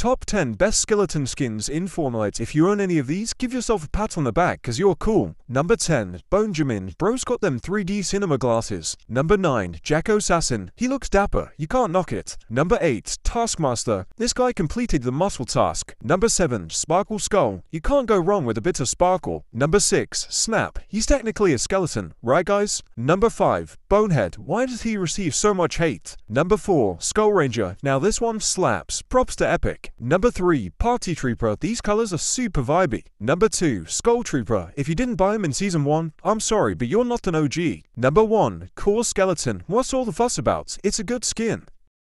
Top 10 best skeleton skins in Fortnite. If you own any of these, give yourself a pat on the back cause you're cool. Number 10, Bonjamin. Bro's got them 3D cinema glasses. Number 9, Jacko Assassin. He looks dapper, you can't knock it. Number 8, Taskmaster. This guy completed the muscle task. Number 7, Sparkle Skull. You can't go wrong with a bit of sparkle. Number 6, Snap. He's technically a skeleton, right guys? Number 5, Bonehead. Why does he receive so much hate? Number 4, Skull Ranger. Now this one slaps. Props to Epic. Number 3, Party Trooper. These colors are super vibey. Number 2, Skull Trooper. If you didn't buy him in Season 1, I'm sorry, but you're not an OG. Number 1, Core Skeleton. What's all the fuss about? It's a good skin.